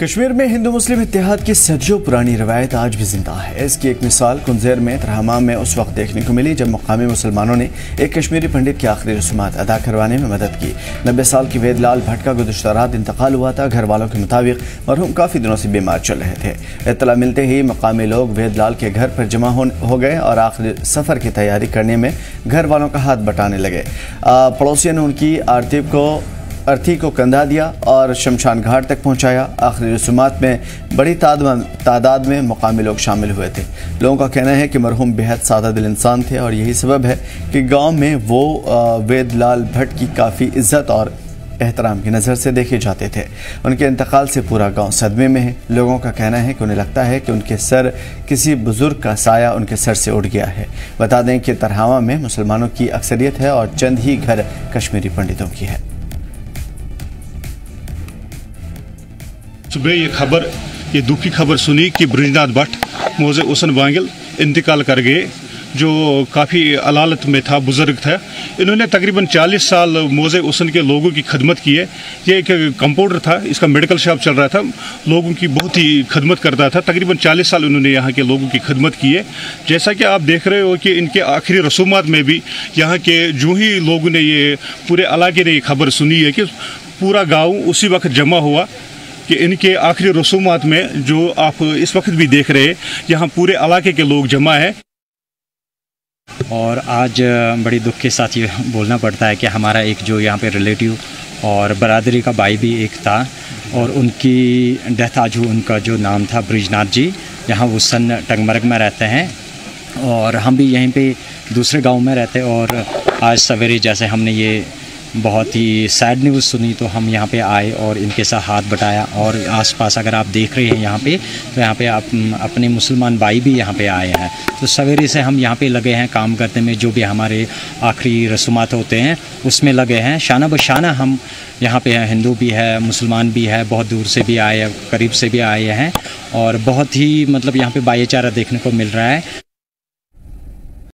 कश्मीर में हिंदू मुस्लिम इतिहाद की सदियों पुरानी रवायत आज भी ज़िंदा है। इसकी एक मिसाल कुंजेर में तरहमाम में उस वक्त देखने को मिली, जब मकामी मुसलमानों ने एक कश्मीरी पंडित की आखिरी रसूमात अदा करवाने में मदद की। नब्बे साल की वेदलाल भट्ट का गुजशत रात इंतकाल हुआ था। घर वालों के मुताबिक मरहूम काफ़ी दिनों से बीमार चल रहे थे। इतला मिलते ही मकामी लोग वेदलाल के घर पर जमा हो गए और आखिरी सफ़र की तैयारी करने में घर वालों का हाथ बटाने लगे। पड़ोसियों ने उनकी आरती को अर्थी को कंधा दिया और शमशान घाट तक पहुँचाया। आखिरी रसूमात में बड़ी तादाद में मकामी लोग शामिल हुए थे। लोगों का कहना है कि मरहूम बेहद सादा दिल इंसान थे और यही सबब है कि गाँव में वो वेद लाल भट्ट की काफ़ी इज़्ज़त और एहतराम की नज़र से देखे जाते थे। उनके इंतकाल से पूरा गाँव सदमे में है। लोगों का कहना है कि उन्हें लगता है कि उनके सर किसी बुज़ुर्ग का साया उनके सर से उड़ गया है। बता दें कि तरहावा में मुसलमानों की अक्सरियत है और चंद ही घर कश्मीरी पंडितों की है। सुबह ये खबर, ये दुखी खबर सुनी कि ब्रजनाथ भट्ट मोजे उसन बांगिल इंतकाल कर गए, जो काफ़ी अलालत में था, बुज़ुर्ग था। इन्होंने तकरीबन 40 साल मोजे उसन के लोगों की खदमत की है। ये एक कंपाउंडर था, इसका मेडिकल शॉप चल रहा था, लोगों की बहुत ही खदमत करता था। तकरीबन 40 साल उन्होंने यहाँ के लोगों की खदमत की है। जैसा कि आप देख रहे हो कि इनके आखिरी रसूमात में भी यहाँ के जो ही लोगों ने ये पूरे इलाके ने ये खबर सुनी है कि पूरा गाँव उसी वक्त जमा हुआ। कि, इनके आखिरी रसूमात में जो आप इस वक्त भी देख रहे यहाँ पूरे इलाके के लोग जमा है। और आज बड़ी दुख के साथ ये बोलना पड़ता है कि हमारा एक जो यहाँ पे रिलेटिव और बरदरी का भाई भी एक था और उनकी डेथ आज उनका जो नाम था ब्रिजनाथ जी, यहाँ वो सन टंगमरग में रहते हैं। और हम भी यहीं पे दूसरे गाँव में रहते और आज सवेरे जैसे हमने ये बहुत ही सैड न्यूज़ सुनी तो हम यहाँ पे आए और इनके साथ हाथ बटाया। और आसपास अगर आप देख रहे हैं यहाँ पे तो यहाँ पे आप अपने मुसलमान भाई भी यहाँ पे आए हैं। तो सवेरे से हम यहाँ पे लगे हैं काम करने में, जो भी हमारे आखिरी रसूमात होते हैं, उसमें लगे हैं। शाना बशाना हम यहाँ पे हैं, हिंदू भी है, मुसलमान भी है, बहुत दूर से भी आए, करीब से भी आए हैं। और बहुत ही मतलब यहाँ पर भाईचारा देखने को मिल रहा है।